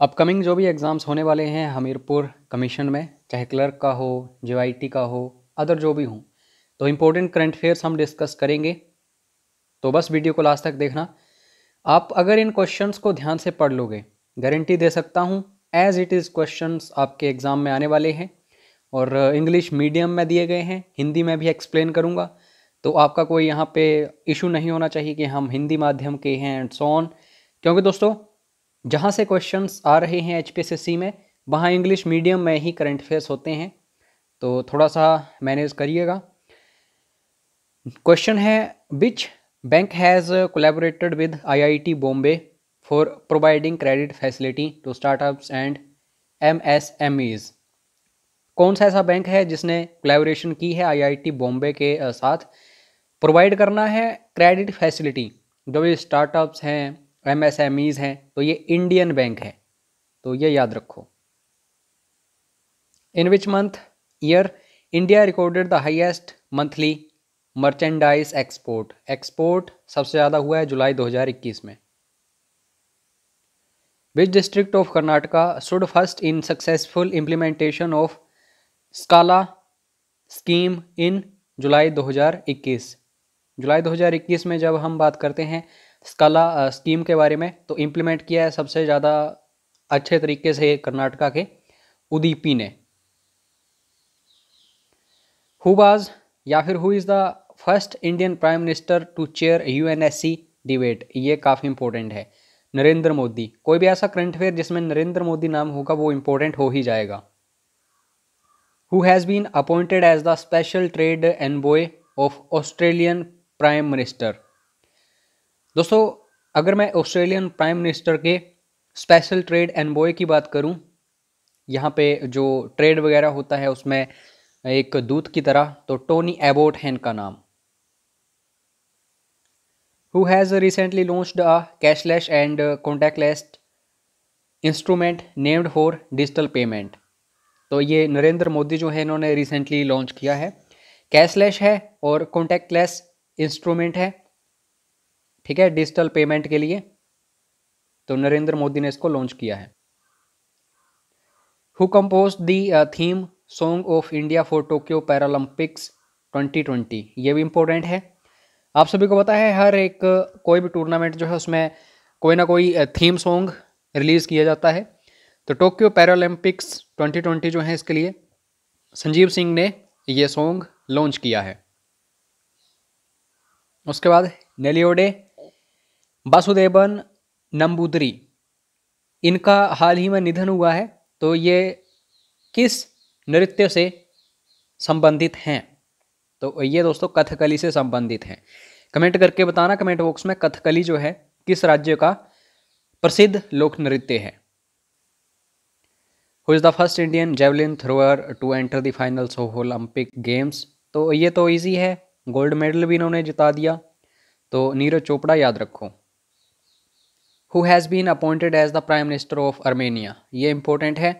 Upcoming जो भी exams होने वाले हैं हमीरपुर कमीशन में, चाहे क्लर्क का हो जे का हो अदर जो भी हों तो इम्पोर्टेंट करंट अफेयर्स हम डिस्कस करेंगे। तो बस वीडियो को लास्ट तक देखना। आप अगर इन क्वेश्चंस को ध्यान से पढ़ लोगे गारंटी दे सकता हूँ एज़ इट इज़ क्वेश्चंस आपके एग्ज़ाम में आने वाले हैं, और इंग्लिश मीडियम में दिए गए हैं, हिंदी में भी एक्सप्लेन करूँगा। तो आपका कोई यहाँ पे इशू नहीं होना चाहिए कि हम हिंदी माध्यम के हैं एंड सो ऑन क्योंकि दोस्तों जहाँ से क्वेश्चंस आ रहे हैं एच में, वहाँ इंग्लिश मीडियम में ही करंट अफेयर्स होते हैं। तो थोड़ा सा मैनेज करिएगा। क्वेश्चन है which bank has collaborated with IIT Bombay for providing credit facility to startups and MSMEs कौन सा ऐसा बैंक है जिसने कोलेबोरेशन की है आईआईटी बॉम्बे के साथ? प्रोवाइड करना है क्रेडिट फैसिलिटी जो भी स्टार्टअप्स हैं एम एस एमईज़ हैं तो ये इंडियन बैंक है तो ये याद रखो। In which month year India recorded the highest monthly merchandise export export सबसे ज़्यादा हुआ है जुलाई 2021 में। Which district of Karnataka should first in successful implementation of Sakala scheme in July 2021 जुलाई 2021 में जब हम बात करते हैं स्काला स्कीम के बारे में तो इम्प्लीमेंट किया है सबसे ज़्यादा अच्छे तरीके से कर्नाटका के, उदीपी ने। हु वाज या फिर who is the first Indian prime minister to chair U N S C debate ये काफ़ी इंपॉर्टेंट है। नरेंद्र मोदी। कोई भी ऐसा करंट अफेयर जिसमें नरेंद्र मोदी नाम होगा, वो इंपॉर्टेंट हो ही जाएगा। Who has been appointed as the special trade envoy of Australian prime minister दोस्तों, अगर मैं ऑस्ट्रेलियन प्राइम मिनिस्टर के स्पेशल ट्रेड एनबॉय की बात करूँ, यहाँ पे जो ट्रेड वगैरह होता है, उसमें एक दूत की तरह तो टोनी एबोट है इनका नाम। Who has recently launched a cashless and contactless instrument named for digital payment तो ये नरेंद्र मोदी जो है, इन्होंने रिसेंटली लॉन्च किया है। कैशलेस है और कॉन्टैक्टलेस इंस्ट्रूमेंट है। ठीक है डिजिटल पेमेंट के लिए तो नरेंद्र मोदी ने इसको लॉन्च किया है। Who compose the theme song of India for Tokyo Paralympics 2020 ये भी इम्पोर्टेंट है। आप सभी को पता है, हर एक कोई भी टूर्नामेंट जो है, उसमें कोई ना कोई थीम सॉन्ग रिलीज़ किया जाता है। तो टोक्यो पैरालंपिक्स 2020 जो है इसके लिए संजीव सिंह ने ये सॉन्ग लॉन्च किया है। उसके बाद नेलियोडे वासुदेवन नंबूदरी, इनका हाल ही में निधन हुआ है तो ये किस नृत्य से संबंधित हैं? तो ये दोस्तों कथकली से संबंधित हैं। कमेंट करके बताना, कमेंट बॉक्स में कथकली जो है, किस राज्य का प्रसिद्ध लोक नृत्य है। Who is the first Indian javelin thrower to enter the finals of Olympic games तो ये तो इजी है गोल्ड मेडल भी इन्होंने जिता दिया। तो नीरज चोपड़ा याद रखो। Who has been appointed as the prime minister of Armenia ये इंपॉर्टेंट है।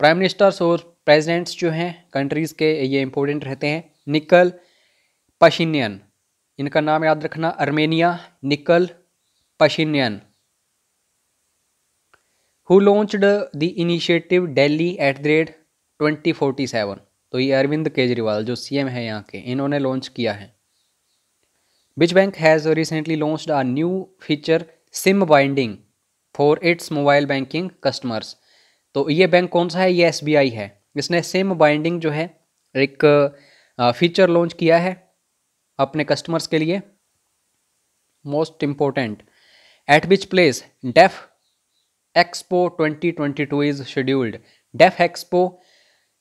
प्राइम मिनिस्टर्स और प्रेजिडेंट्स जो हैं कंट्रीज़ के ये इंपॉर्टेंट रहते हैं। निकल पशिनियन इनका नाम याद रखना Armenia Nikol Pashinyan who launched the initiative Delhi at the rate twenty forty seven तो ये अरविंद केजरीवाल जो सीएम है यहाँ के, इन्होंने लॉन्च किया है। Which bank has recently launched a new feature SIM binding for its mobile banking customers. तो ये बैंक कौन सा है? ये एसबीआई है। इसने सिम बाइंडिंग जो है, एक फीचर लॉन्च किया है अपने कस्टमर्स के लिए। Most important. At which place Def Expo 2022 is scheduled. Def Expo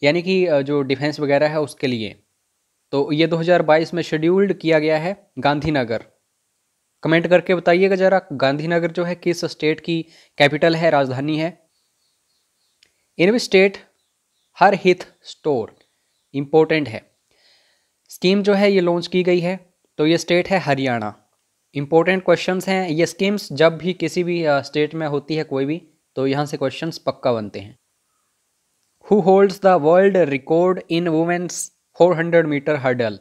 यानी कि जो डिफेंस वगैरह है उसके लिए। तो ये 2022 में शेड्यूल्ड किया गया है गांधीनगर। कमेंट करके बताइएगा ज़रा, गांधीनगर जो है किस स्टेट की कैपिटल है, राजधानी है? इन स्टेट हर हित स्टोर इम्पोर्टेंट है। स्कीम जो है ये लॉन्च की गई है तो ये स्टेट है हरियाणा। इंपॉर्टेंट क्वेश्चंस हैं, ये स्कीम्स जब भी किसी भी स्टेट में होती है कोई भी तो यहाँ से क्वेश्चंस पक्का बनते हैं। Who holds the world record in women's 400 metre hurdle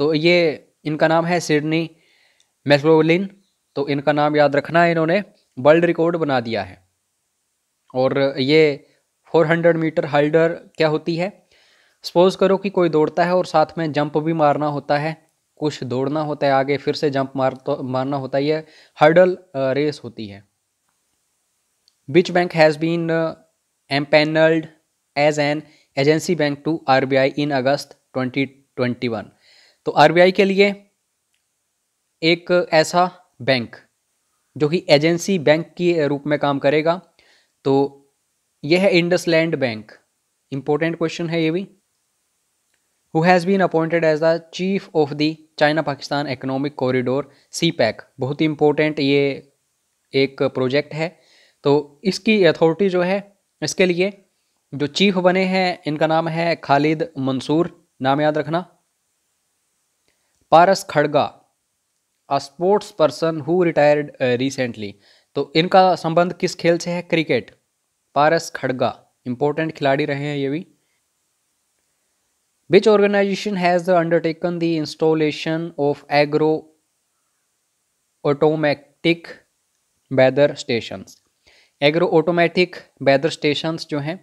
तो ये इनका नाम है सिडनी मैक्रोलिन तो इनका नाम याद रखना है इन्होंने, वर्ल्ड रिकॉर्ड बना दिया है। और ये 400 मीटर हल्डर क्या होती है? सपोज़ करो कि कोई दौड़ता है और साथ में जंप भी मारना होता है, कुछ दौड़ना होता है, आगे फिर से जंप मार तो मारना होता है, ये हर्डल रेस होती है। Which bank has been empanelled as an agency bank to RBI in August 2021 तो आरबीआई के लिए एक ऐसा बैंक जो कि एजेंसी बैंक के रूप में काम करेगा तो यह है इंडसलैंड बैंक इंपॉर्टेंट क्वेश्चन है ये भी। Who has been appointed as the chief of the China Pakistan economic corridor C PEC बहुत ही इंपॉर्टेंट ये एक प्रोजेक्ट है। तो इसकी अथॉरिटी जो है, इसके लिए जो चीफ बने हैं, इनका नाम है खालिद मंसूर। नाम याद रखना। Paras Khadka. A sports person who retired recently तो इनका संबंध किस खेल से है? क्रिकेट। पारस खड़गा। इंपॉर्टेंट खिलाड़ी रहे हैं ये भी। Which organisation has undertaken the installation of agro automatic weather station agro automatic weather station जो हैं,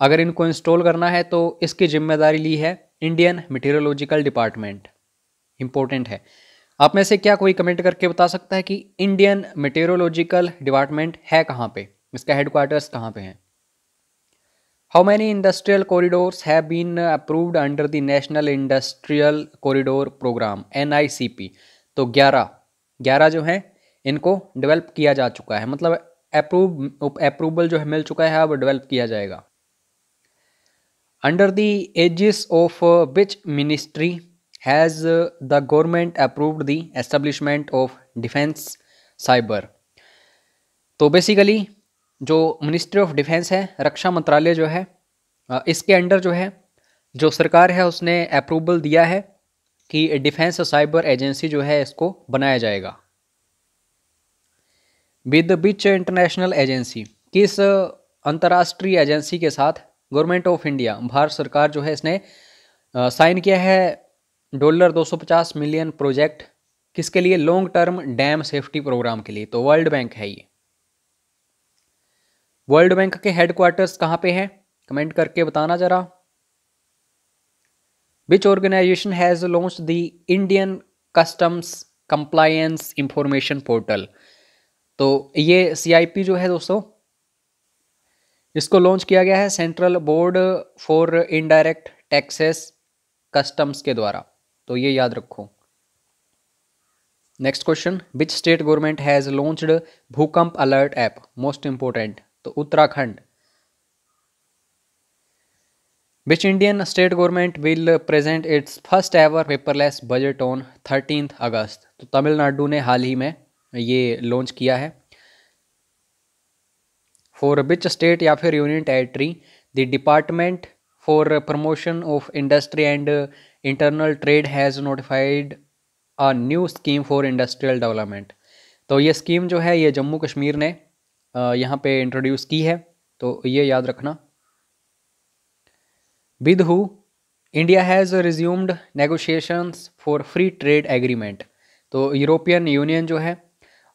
अगर इनको इंस्टॉल करना है तो इसकी ज़िम्मेदारी ली है इंडियन मेटीरियोलॉजिकल डिपार्टमेंट इंपॉर्टेंट है। आप में से क्या कोई कमेंट करके बता सकता है कि इंडियन मेटेरोलॉजिकल डिपार्टमेंट है कहाँ पे? इसका हेडक्वार्टर्स कहाँ पे है? How many industrial corridors have been approved under the national industrial corridor programme NICP तो 11 11 जो हैं, इनको डेवलप किया जा चुका है। मतलब अप्रूव अप्रूवल जो है मिल चुका है, अब डेवलप किया जाएगा। Under the aegis of which ministry has the government approved the establishment of defence cyber तो बेसिकली जो मिनिस्ट्री ऑफ़ डिफेंस है, रक्षा मंत्रालय जो है इसके अंडर जो है, जो सरकार है, उसने अप्रूवल दिया है कि डिफेंस साइबर एजेंसी जो है, इसको बनाया जाएगा। विद बिच इंटरनेशनल एजेंसी किस अंतर्राष्ट्रीय एजेंसी के साथ? गवर्नमेंट ऑफ़ इंडिया भारत सरकार जो है, इसने साइन किया है डॉलर 250 मिलियन प्रोजेक्ट किसके लिए long term dam safety programme के लिए? तो वर्ल्ड बैंक है ये। वर्ल्ड बैंक के हेडक्वार्टर्स कहाँ पे हैं? कमेंट करके बताना जरा। Which organisation has launch the Indian customs compliance information portal तो ये सीआईपी जो है दोस्तों, इसको लॉन्च किया गया है central board for indirect taxes customs के द्वारा। तो ये याद रखो। Next question which state government has launched भूकंप अलर्ट ऐप मोस्ट इंपोर्टेंट तो Uttarakhand. Which Indian state government will present its first ever paperless budget on thirteen August तो तमिलनाडु ने हाल ही में ये लॉन्च किया है। फॉर विच स्टेट या फिर union territory the department for promotion of industry and internal trade has notified a new scheme for industrial development तो ये स्कीम जो है, ये जम्मू कश्मीर ने यहाँ पे इंट्रोड्यूस की है। तो ये याद रखना। With who India has resumed negotiations for free trade agreement तो यूरोपियन यूनियन जो है,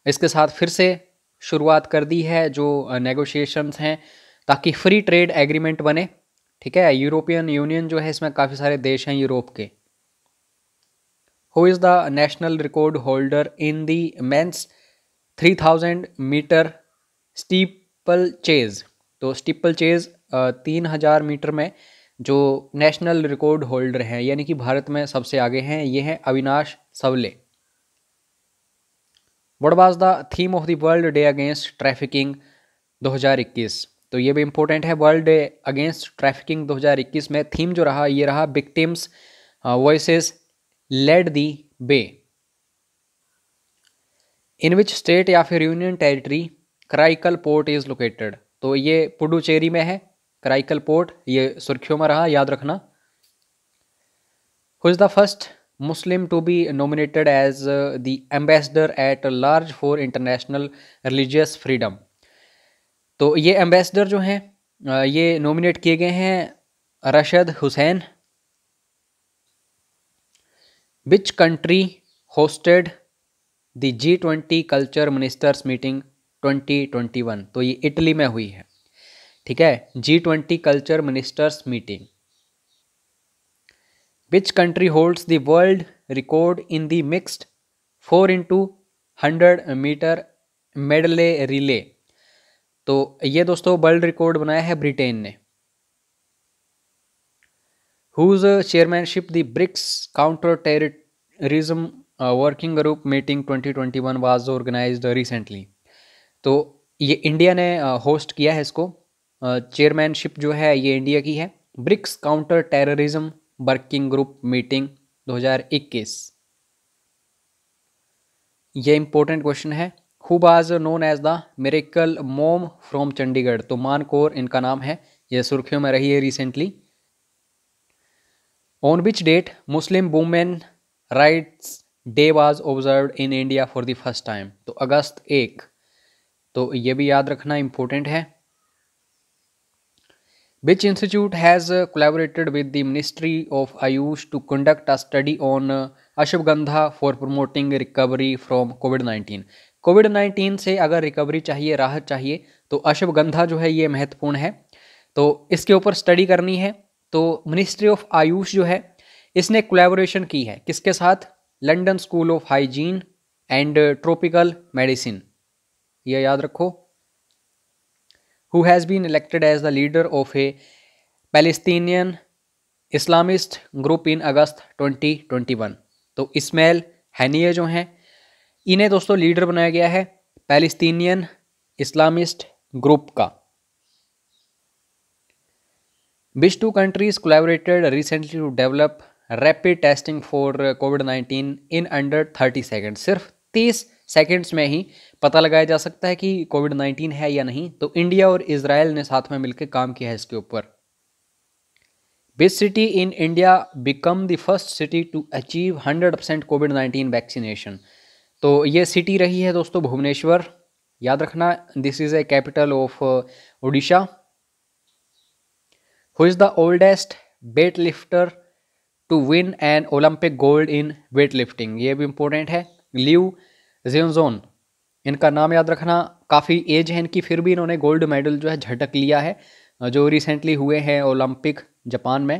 इसके साथ फिर से शुरुआत कर दी है जो नेगोशिएशंस हैं, ताकि फ्री ट्रेड एग्रीमेंट बने। ठीक है यूरोपियन यूनियन जो है इसमें काफ़ी सारे देश हैं यूरोप के। Who is the national record holder in the men's three thousand metre steeplechase तो स्टीपल चेज तीन हज़ार मीटर में जो नेशनल रिकॉर्ड होल्डर हैं, यानी कि भारत में सबसे आगे हैं, ये हैं Avinash Sable what was the theme of the world day against trafficking 2021 तो ये भी इंपॉर्टेंट है। वर्ल्ड डे अगेंस्ट ट्रैफिकिंग 2021 में थीम जो रहा, ये रहा victims voices lead the way in which state या फिर union territory Karaikal port is located तो ये पुडुचेरी में है कराइकल पोर्ट ये सुर्खियों में रहा, याद रखना। Who is the first Muslim to be nominated as the ambassador at large for international religious freedom तो ये एम्बेसडर जो हैं ये नॉमिनेट किए गए हैं Rashad Hussain. Which country hosted the G twenty culture ministers meeting 2021 तो ये इटली में हुई है। ठीक है? G twenty culture ministers meeting which country holds the world record in the mixed four into hundred metre medley relay तो ये दोस्तों वर्ल्ड रिकॉर्ड बनाया है ब्रिटेन ने। Whose chairmanship the BRICS counter terrorism working group meeting 2021 was organised recently तो ये India ने host uh, किया है इसको। चेयरमैनशिप uh, जो है ये इंडिया की है। BRICS counter terrorism working group meeting 2021 ये इंपॉर्टेंट क्वेश्चन है। Who was known as the miracle mom from Chandigarh तो मान कौर इनका नाम है। ये सुर्खियों में रही है recently on which date Muslim women rights day was observe in India for the first time तो अगस्त एक। तो ये भी याद रखना इंपॉर्टेंट है। Which institute has collaborated with the ministry of AYUSH to conduct a study on ashwagandha for promoting recovery from covid nineteen covid nineteen से अगर रिकवरी चाहिए, राहत चाहिए तो अश्वगंधा जो है ये महत्वपूर्ण है। तो इसके ऊपर स्टडी करनी है। तो मिनिस्ट्री ऑफ़ आयुष जो है, इसने कोलेबोरेशन की है। किसके साथ? London school of hygiene and tropical medicine यह याद रखो। Who has been elected as the leader of a Palestinian Islamist group in August 2021 तो इसमेल हैनिया जो हैं इन्हें दोस्तों लीडर बनाया गया है पैलेस्तीनियन इस्लामिस्ट ग्रुप का। Which two countries collaborated recently to develop rapid testing for covid nineteen in under thirty second सिर्फ़ तीस सेकेंड्स में ही पता लगाया जा सकता है कि कोविड नाइन्टीन है या नहीं तो इंडिया और इसराइल ने साथ में मिलकर काम किया है इसके ऊपर। Which city in India become the first city to achieve hundred percent covid nineteen vaccination तो ये सिटी रही है दोस्तों भुवनेश्वर। याद रखना this is a capital of Orissa who is the oldest weightlifter to win an Olympic gold in weightlifting ये भी important है। लिव जेनजोन इनका नाम याद रखना, काफ़ी एज है इनकी, फिर भी इन्होंने गोल्ड मेडल जो है झटक लिया है, जो रिसेंटली हुए हैं ओलंपिक जापान में।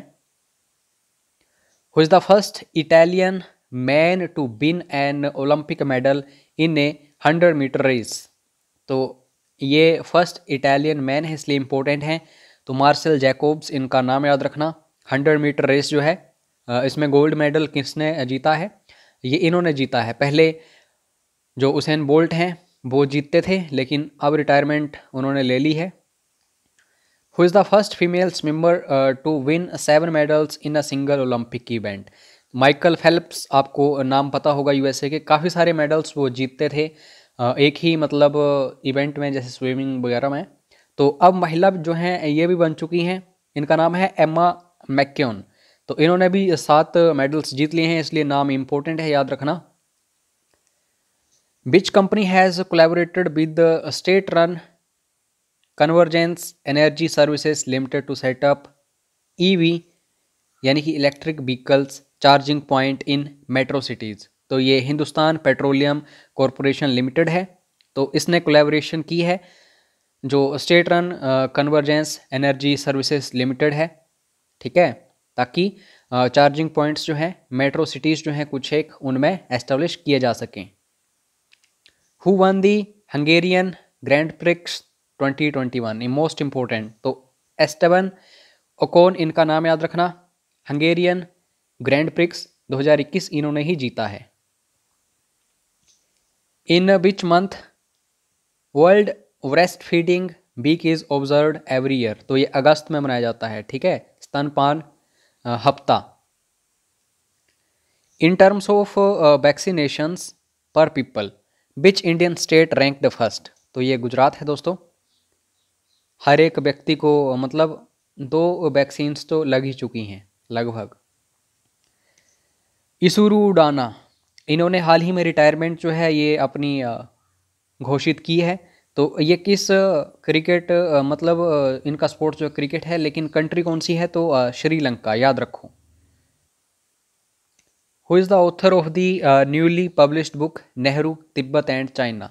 Who is the first Italian man to win an Olympic medal in a hundred metre race तो ये फ़र्स्ट इटालियन मैन है, इसलिए इम्पोर्टेंट है। तो मार्शल जैकोब्स इनका नाम याद रखना हंड्रेड मीटर रेस जो है इसमें गोल्ड मेडल किसने जीता है? ये इन्होंने जीता है। पहले जो उसेन बोल्ट हैं, वो जीतते थे, लेकिन अब रिटायरमेंट उन्होंने ले ली है। Who is the first female swimmer to win seven medals in a single Olympic event Michael Phelps, आपको नाम पता होगा यूएसए के, काफ़ी सारे मेडल्स वो जीतते थे। एक ही मतलब इवेंट में, जैसे स्विमिंग वगैरह में। तो अब महिला जो हैं, ये भी बन चुकी हैं। इनका नाम है एम्मा मैक्योन। तो इन्होंने भी सात मेडल्स जीत लिए हैं, इसलिए नाम इम्पोर्टेंट है, याद रखना। Which company has collaborated with the state run convergence energy services limited to set up EV यानी कि electric vehicles charging point in metro cities. तो ये हिंदुस्तान पेट्रोलियम कॉरपोरेशन लिमिटेड है। तो इसने कोलेबोरेशन की है, जो state run convergence energy services limited है। ठीक है? ताकि चार्जिंग पॉइंट्स जो हैं मेट्रो सिटीज़ जो हैं, कुछ एक उनमें एस्टेब्लिश किए जा सकें। Who won the Hungarian grand prix 2021 most important तो एस्टेवन ओकोन इनका नाम याद रखना। हंगेरियन ग्रैंड प्रिक्स 2021 इन्होंने ही जीता है। In which month, world breastfeeding week is observe every year. तो ये अगस्त में मनाया जाता है, ठीक है? स्तनपान हफ़्ता। In terms of vaccinations per people which Indian state rank the first. तो ये गुजरात है दोस्तों। हर एक व्यक्ति को मतलब दो वैक्सीन्स तो लग ही चुकी हैं, लगभग। इसुरु उडाना। इन्होंने हाल ही में रिटायरमेंट जो है, ये अपनी घोषित की है। तो ये किस क्रिकेट मतलब इनका स्पोर्ट्स जो क्रिकेट है, लेकिन कंट्री कौन सी है तो श्रीलंका, याद रखो। Who is the author of the newly published book Nehru Tibet and China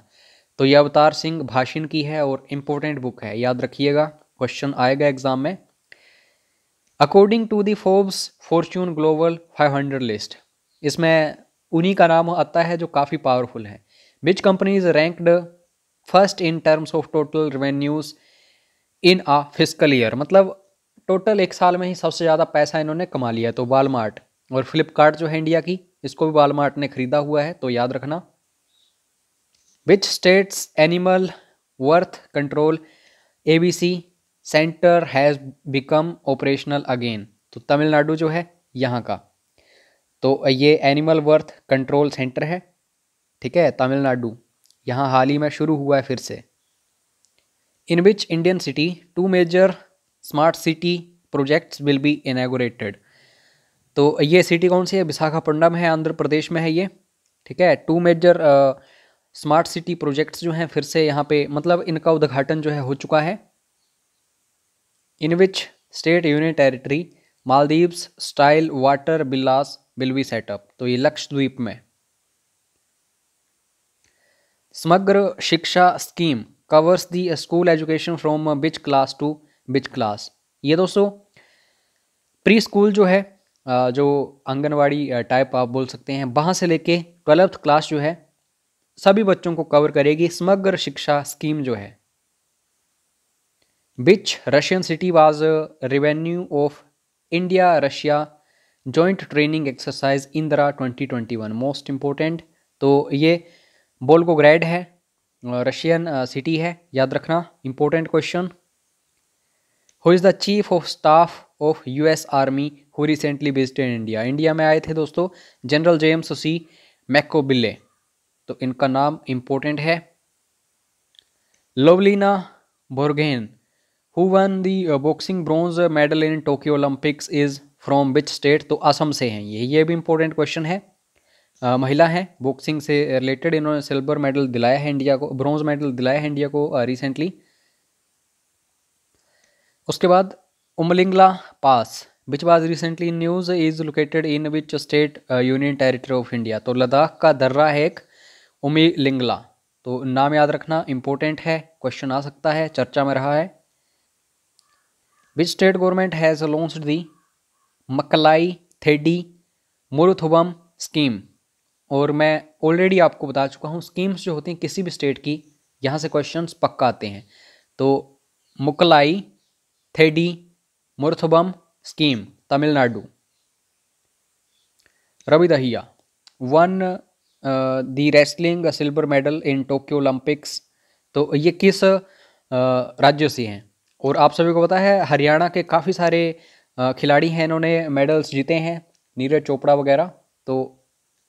तो ये अवतार सिंह भाषिन की है और इम्पोर्टेंट बुक है, याद रखिएगा। क्वेश्चन आएगा एग्ज़ाम में। According to the Forbes Fortune global 500 list इसमें उन्हीं का नाम आता है जो काफ़ी पावरफुल है। Which companies ranked first in terms of total revenues in a physical year मतलब टोटल एक साल में ही सबसे ज़्यादा पैसा इन्होंने कमा लिया तो वालमार्ट और फ्लिपकार्ट जो है इंडिया की, इसको भी वालमार्ट ने खरीदा हुआ है तो याद रखना। Which states animal worth control A B C centre has become operational again तो तमिलनाडु जो है, यहाँ का। तो ये एनिमल वर्थ कंट्रोल सेंटर है, ठीक है, तमिलनाडु। यहाँ हाल ही में शुरू हुआ है फिर से। In which Indian city two major smart city projects will be inaugurated तो ये सिटी कौन सी है? विशाखापट्टनम है, आंध्र प्रदेश में है ये, ठीक है। Two major smart city projects जो हैं फिर से यहाँ पे मतलब इनका उद्घाटन जो है हो चुका है। In which state union territory Maldives style water villas will be setup तो ये लक्षद्वीप में। Samagra Shiksha scheme covers the school education from which class to which class ये दोस्तों प्री स्कूल जो है जो आंगनवाड़ी टाइप आप बोल सकते हैं, वहाँ से लेके ट्वेल्थ क्लास जो है, सभी बच्चों को कवर करेगी समग्र शिक्षा स्कीम जो है। Which Russian city was revenue of India Russia joint training exercise Indra 2021 most important तो ये बोल्गोग्रेड है रशियन सिटी है, याद रखना important question who is the chief of staff of US army who recently visited India India में आए थे दोस्तों जनरल जेम्स सी मैकोबिल्ले तो इनका नाम इम्पोर्टेंट है। Lovlina Borgohain who won the boxing bronze medal in Tokyo Olympics is from which state तो असम से हैं ये। ये भी इंपॉर्टेंट क्वेश्चन है। uh, महिला हैं बॉक्सिंग से रिलेटेड इन्होंने सिल्वर मेडल दिलाया है इंडिया को ब्रॉन्ज मेडल दिलाया है इंडिया को रिसेंटली उसके बाद Umlingla pass. Which was recently news is located in which state union territory of India तो लद्दाख का दर्रा है एक उमिलिंगला। तो नाम याद रखना इंपॉर्टेंट है क्वेश्चन आ सकता है चर्चा में रहा है। Which state government has launched the Makkalai Thedi Maruthuvam scheme. और मैं ऑलरेडी आपको बता चुका हूँ स्कीम्स जो होती हैं किसी भी स्टेट की यहाँ से क्वेश्चंस पक्का आते हैं। तो Makkalai Thedi Maruthuvam scheme Tamil Nadu. Ravi Dahiya won the wrestling silver medal in Tokyo Olympics तो ये किस uh, राज्य से हैं? और आप सभी को पता है हरियाणा के काफ़ी सारे खिलाड़ी हैं इन्होंने, मेडल्स जीते हैं, नीरज चोपड़ा वगैरह तो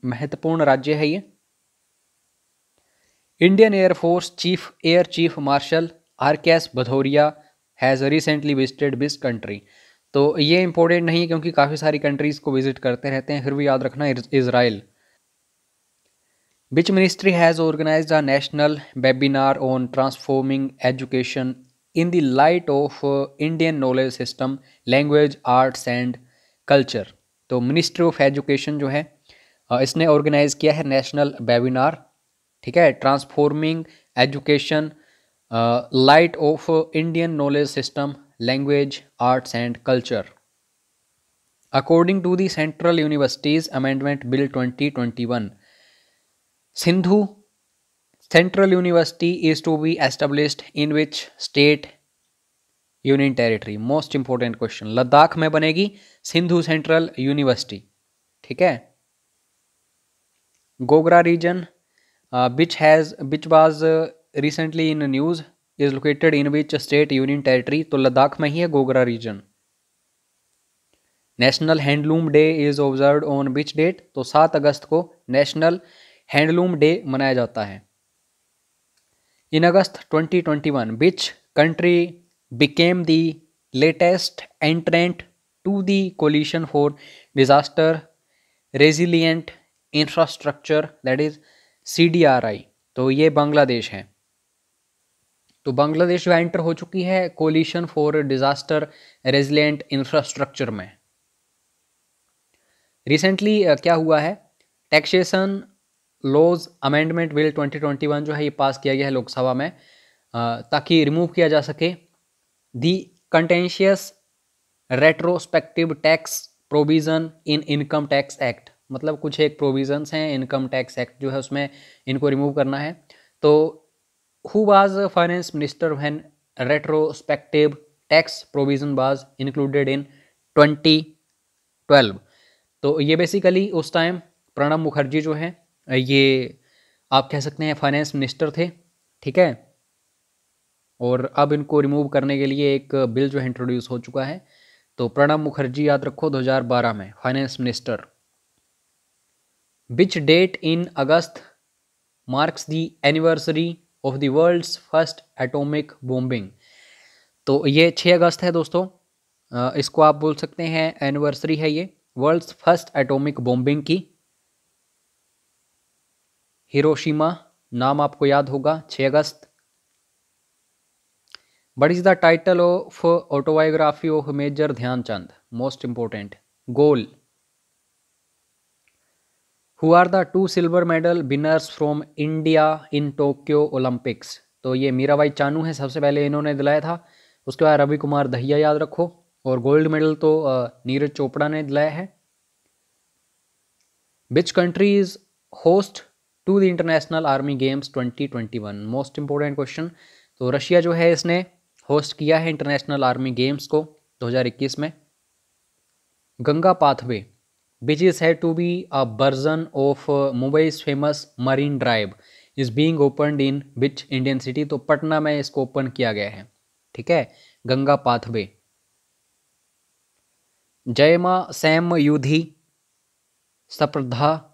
महत्वपूर्ण राज्य है ये। Indian air force chief, air chief marshal R K S Bhadauria has recently visited which country तो ये इंपॉर्टेंट नहीं है क्योंकि काफ़ी सारी कंट्रीज़ को विज़िट करते रहते हैं, फिर भी याद रखना Israel which ministry has organise a national webinar on transforming education in the light of Indian knowledge system language arts and culture तो मिनिस्ट्री ऑफ़ एजुकेशन जो है uh, इसने ऑर्गेनाइज किया है नेशनल वेबिनार ठीक है? Transforming education light of Indian knowledge system language arts and culture according to the central universities amendment bill 2021 Sindhu Central university is to be established in which state? Union territory most important question Ladakh में बनेगी Sindhu central university ठीक है? Gogra region which has which was recently in news is located in which state union territory तो लद्दाख में ही है Gogra region national handloom day is observe on which date तो सात अगस्त को नेशनल हैंडलूम डे मनाया जाता है। In August 2021, which country became the latest entrant to the Coalition for Disaster Resilient Infrastructure that is CDRI तो ये बांग्लादेश है तो बांग्लादेश जो एंटर हो चुकी है coalition for disaster resilient infrastructure में रिसेंटली क्या हुआ है टैक्सेशन लॉज अमेंडमेंट बिल 2021 जो है, ये पास किया गया है लोकसभा में ताकि रिमूव किया जा सके। The contentious retrospective tax provision in income tax act मतलब कुछ एक प्रोविजंस हैं इनकम टैक्स एक्ट जो है, उसमें इनको रिमूव करना है। तो who was finance minister when retrospective tax provision was included in 2012 तो ये बेसिकली उस टाइम प्रणब मुखर्जी जो है ये आप कह सकते हैं फाइनेंस मिनिस्टर थे, ठीक है? और अब इनको रिमूव करने के लिए एक बिल जो है इंट्रोड्यूस हो चुका है। तो प्रणब मुखर्जी याद रखो 2012 में finance minister which date in August marks the anniversary of the world's first atomic bombing तो ये 6 अगस्त है दोस्तों। इसको आप बोल सकते हैं एनिवर्सरी है ये वर्ल्ड्स फ़र्स्ट एटॉमिक बॉम्बिंग की। हिरोशिमा, नाम आपको याद होगा 6 अगस्त। But is the title of autobiography of major Dhyan Chand most important goal who are the two silver medal winners from India in Tokyo Olympics तो ये मीराबाई चानू है, सबसे पहले इन्होंने दिलाया था। उसके बाद रवि कुमार दहिया याद रखो। और गोल्ड मेडल तो नीरज चोपड़ा ने दिलाया है। Which country is host to the international army games 2021 most important question तो रशिया जो है इसने होस्ट किया है इंटरनेशनल आर्मी गेम्स को 2021 में। Ganga pathway is said to be a version of uh, Mumbai's famous Marine Drive is being opened in which Indian city? तो पटना में इसको ओपन किया गया है ठीक है? गंगा पाथवे जयमा सैम युधि स्पर्धा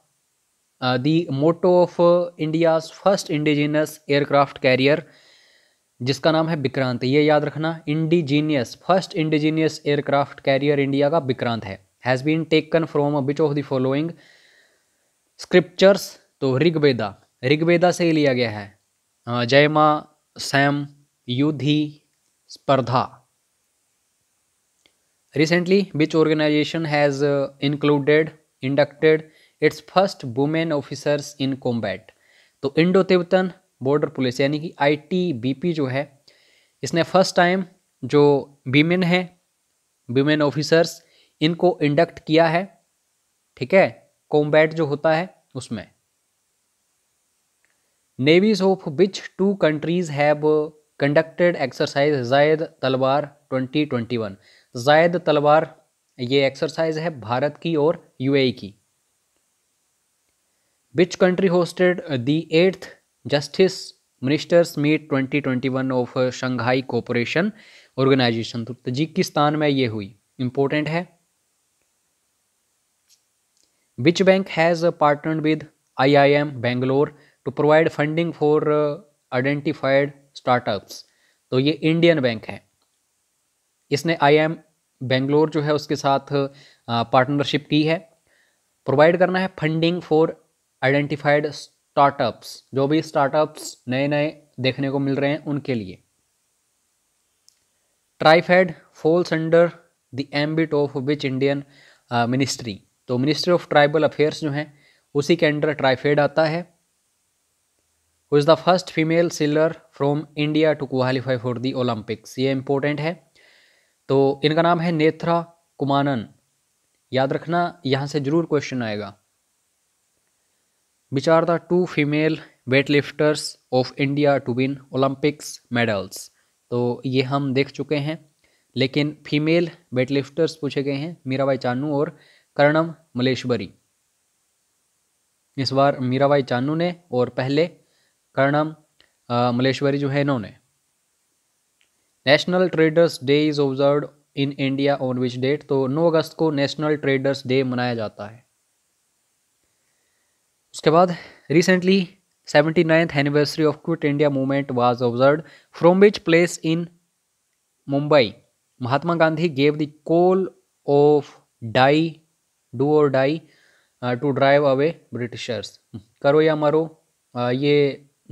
the motto of India's first indigenous aircraft carrier जिसका नाम है विक्रांत, ये याद रखना indigenous first indigenous aircraft carrier India का विक्रांत है। Has been taken from which of the following scriptures तो ऋग्वेदा। ऋग्वेदा से ही लिया गया है। जयमा सैम युद्धि स्पर्धा। Recently which organisation has included inducted its first women officers in combat. तो इंडो तिब्बतन बॉर्डर पुलिस, यानी कि आईटीबीपी जो है, इसने फ़र्स्ट टाइम जो वीमेन है, वीमेन ऑफिसर्स, इनको इंडक्ट किया है, ठीक है? कॉम्बैट जो होता है उसमें। Navies of which two countries have conducted exercise, Zayed Talwar 2021 Zayed तलवार, ये एक्सरसाइज है भारत की और यूएई की। Which country hosted the eighth justice ministers meet 2021 of Shanghai cooperation organisation तो तजिकिस्तान में ये हुई। इंपॉर्टेंट है। Which bank has partnered with IIM Bangalore to provide funding for identified startups? तो ये इंडियन बैंक है। इसने आई एम बेंगलोर जो है उसके साथ पार्टनरशिप की है। प्रोवाइड करना है फंडिंग फॉर आइडेंटिफाइड स्टार्टअप्स, जो भी स्टार्टअप्स नए नए देखने को मिल रहे हैं उनके लिए। TRIFED falls under the ambit of which Indian ministry. तो मिनिस्ट्री ऑफ़ ट्राइबल अफेयर्स जो हैं, उसी के अंडर ट्राइफेड आता है। Who is the first female sailor from India to qualify for the Olympics ये इंपॉर्टेंट है। तो इनका नाम है नेत्रा कुमानन। याद रखना, यहाँ से ज़रूर क्वेश्चन आएगा। Which are the two female weight lifters of India to win Olympics medals तो ये हम देख चुके हैं। लेकिन फीमेल वेट लिफ्टर्स पूछे गए हैं मीराबाई चानू और कर्णम मलेश्वरी। इस बार मीराबाई चानू ने और पहले कर्णम मलेश्वरी जो है इन्होंने। National traders day is observe in India on which date तो 9 अगस्त को नेशनल ट्रेडर्स डे मनाया जाता है। उसके बाद recently seventy ninth anniversary of quit India movement was observe from which place in Mumbai Mahatma Gandhi gave the call of die do और die to drive away Britishers करो या मरो ये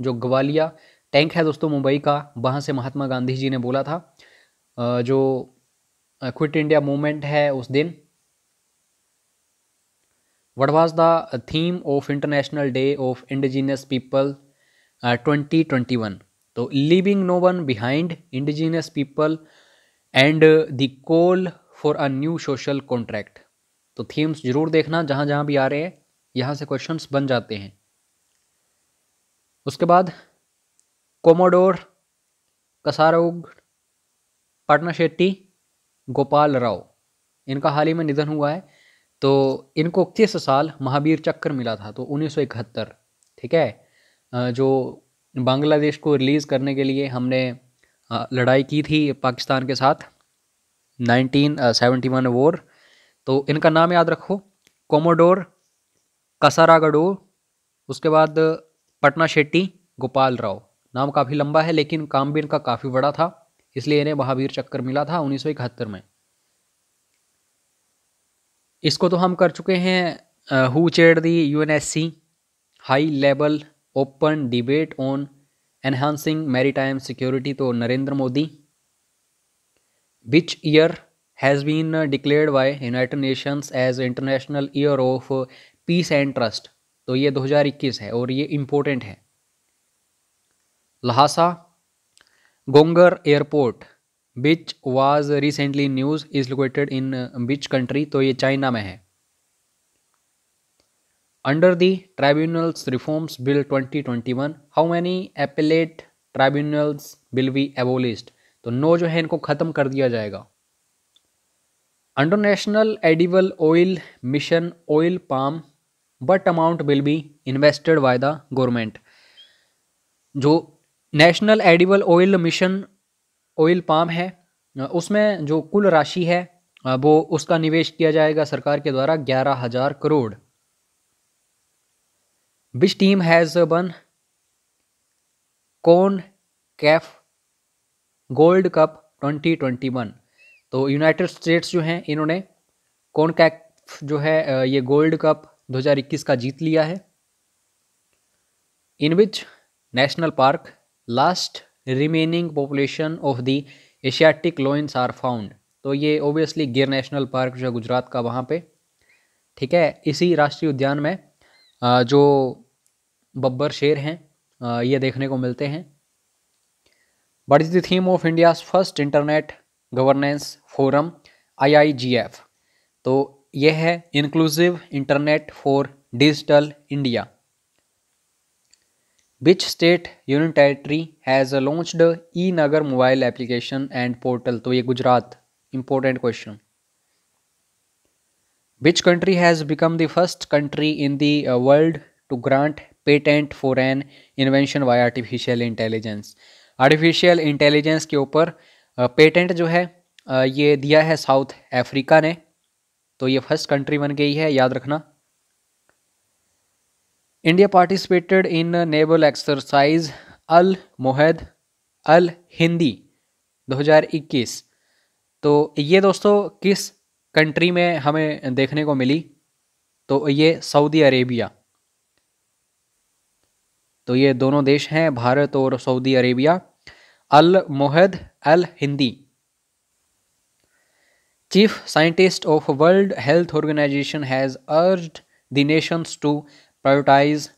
जो ग्वालिया टैंक है दोस्तों मुंबई का वहाँ से महात्मा गांधी जी ने बोला था जो क्विट इंडिया मूवमेंट है उस दिन what was the theme of international day of indigenous people twenty twenty one तो living no one behind indigenous people and the call for a new social contract तो थीम्स ज़रूर देखना जहाँ जहाँ भी आ रहे हैं, यहाँ से क्वेश्चंस बन जाते हैं। उसके बाद कोमोडोर कसारोग पाटना शेट्टी गोपाल राव इनका हाल ही में निधन हुआ है। तो इनको किस साल महावीर चक्र मिला था? तो उन्नीस सौ इकहत्तर, ठीक है? जो बांग्लादेश को रिलीज़ करने के लिए हमने लड़ाई की थी पाकिस्तान के साथ 1971 वॉर। तो इनका नाम याद रखो, कोमोडोर कसारागडो, उसके बाद पटना शेट्टी, गोपाल राव। नाम काफ़ी लंबा है, लेकिन काम भी इनका काफ़ी बड़ा था, इसलिए इन्हें महावीर चक्कर मिला था उन्नीस सौ इकहत्तर में। इसको तो हम कर चुके हैं who chaired the U N S C high level open debate on enhancing maritime security तो Narendra Modi which year has been declared by United Nations as international year of peace and trust तो ये 2021 है और ये important है। Lhasa Gonggar airport which was recently news is located in which country तो ये China में है। Under the tribunals reforms bill 2021 how many appellate tribunals bill be abolished तो नो जो है, इनको ख़त्म कर दिया जाएगा। Under national edible oil mission oil palm but amount will be invested by the government जो national edible oil mission oil palm है, उसमें जो कुल राशि है, वो उसका निवेश किया जाएगा सरकार के द्वारा ग्यारह हज़ार crore. Which team has won कौन कैफ गोल्ड कप 2021 तो यूनाइटेड स्टेट्स जो हैं, इन्होंने कौन कैफ जो है, ये गोल्ड कप 2021 का जीत लिया है। In which national park last remaining population of the Asiatic lions are found तो ये ओबियसली गिर नेशनल पार्क जो है गुजरात का वहाँ पे। ठीक है? इसी राष्ट्रीय उद्यान में जो बब्बर शेर हैं ये देखने को मिलते हैं। But is the theme of India's first internet governance forum IIGF तो यह है inclusive internet for digital India Which state union territory has launched e-Nagar mobile application and portal? तो ये Gujarat important question. Which country has become the first country in the uh, world to grant patent for an invention via artificial intelligence? Artificial intelligence के ऊपर patent जो है ये दिया है south Africa ने तो ये फ़र्स्ट कंट्री बन गई है याद रखना India participated in naval exercise Al Mohed Al Hindi 2021 तो ये दोस्तों किस कंट्री में हमें देखने को मिली? तो ये सऊदी अरेबिया तो ये दोनों देश हैं, भारत और Saudi Arabia Al Mohed Al Hindi chief scientist of world health organisation has urged the nations to prioritize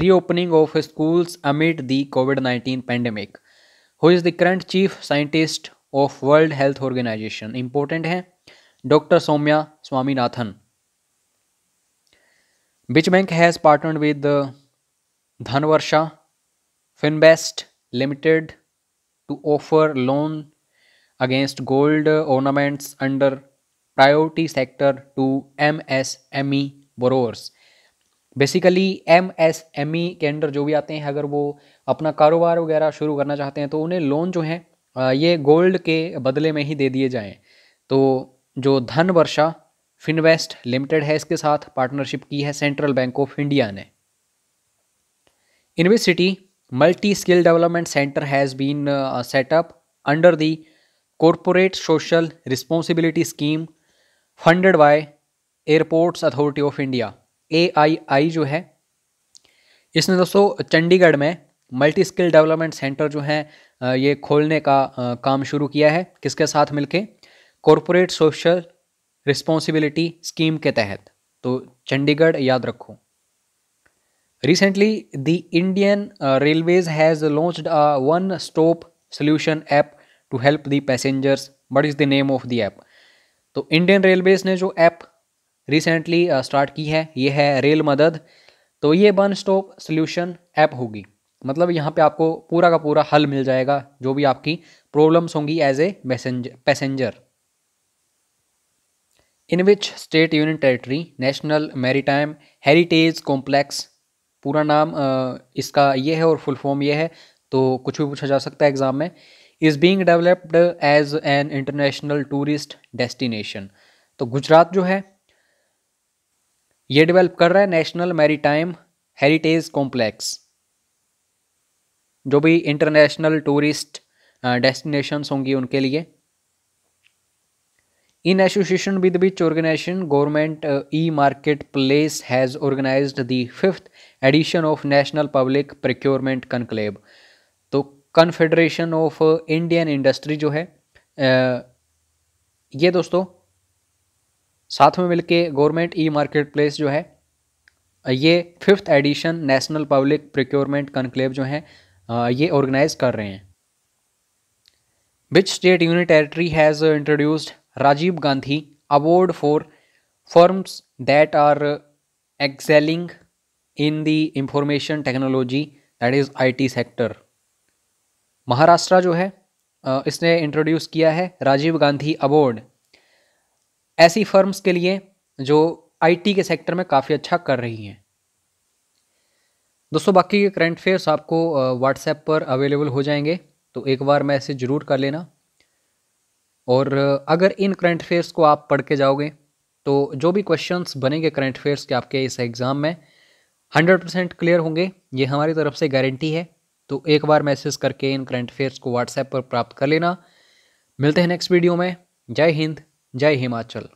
reopening of schools amid the COVID-19 pandemic. Who is the current chief scientist of World Health Organization? Important है Dr. Soumya Swaminathan. Which bank has partnered with the Dhanvarsha Finbest Limited to offer loan against gold ornaments under priority sector to MSME borrowers? Basically M S M E के under जो भी आते हैं, अगर वो अपना कारोबार वगैरह शुरू करना चाहते हैं तो उन्हें लोन जो है ये गोल्ड के बदले में ही दे दिए जाएँ। तो जो धन वर्षा फिनवेस्ट लिमिटेड है, इसके साथ पार्टनरशिप की है सेंट्रल बैंक ऑफ़ इंडिया ने। University multi skill development centre has been setup under the corporate social responsibility scheme funded by airports authority of India A I I जो है, इसने दोस्तों चंडीगढ़ में मल्टी स्किल डेवलपमेंट सेंटर जो है ये खोलने का काम शुरू किया है किसके साथ मिलके? कॉरपोरेट सोशल रिस्पॉन्सिबिलिटी स्कीम के तहत। तो चंडीगढ़ याद रखो। Recently the Indian railways has launched a one stop solution app to help the passengers what is the name of the app तो इंडियन रेलवेज ने जो ऐप रिसेंटली स्टार्ट की है। ये है रेल मदद तो ये वन स्टॉप सोल्यूशन ऐप होगी। मतलब यहाँ पे आपको पूरा का पूरा हल मिल जाएगा, जो भी आपकी प्रॉब्लम्स होंगी as a messenger passenger in which state union territory national maritime heritage complex पूरा नाम इसका ये है और फुल फॉर्म ये है। तो कुछ भी पूछा जा सकता है एग्ज़ाम में। Is being developed as an international tourist destination तो गुजरात जो है ये डेवलप कर रहा है नेशनल मैरीटाइम हेरिटेज कॉम्प्लेक्स जो भी इंटरनेशनल टूरिस्ट डेस्टिनेशंस होंगी उनके लिए। In association with which organisation government e marketplace has organise the fifth edition of national public procurement conclave तो कन्फेडरेशन ऑफ़ इंडियन इंडस्ट्री जो है ये दोस्तों साथ में मिलके गवर्नमेंट ई मार्केट प्लेस जो है, ये fifth edition national public procurement conclave जो है ये ऑर्गेनाइज कर रहे हैं। Which state union territory has introduced Rajiv Gandhi award for firms that are excelling in the information technology that is IT sector Maharashtra जो है इसने इंट्रोड्यूस किया है राजीव गांधी अवार्ड ऐसी फर्म्स के लिए जो आईटी के सेक्टर में काफ़ी अच्छा कर रही हैं। दोस्तों, बाकी के करंट अफेयर्स आपको व्हाट्सएप पर अवेलेबल हो जाएँगे तो एक बार मैसेज ज़रूर कर लेना। और अगर इन करंट अफेयर्स को आप पढ़ के जाओगे तो जो भी क्वेश्चंस बनेंगे करंट अफेयर्स के आपके इस एग्ज़ाम में हंड्रेड परसेंट क्लियर होंगे, ये हमारी तरफ़ से गारंटी है। तो एक बार मैसेज करके इन करंट अफेयर्स को व्हाट्सएप पर प्राप्त कर लेना। मिलते हैं नेक्स्ट वीडियो में। जय हिंद। जय हिमाचल।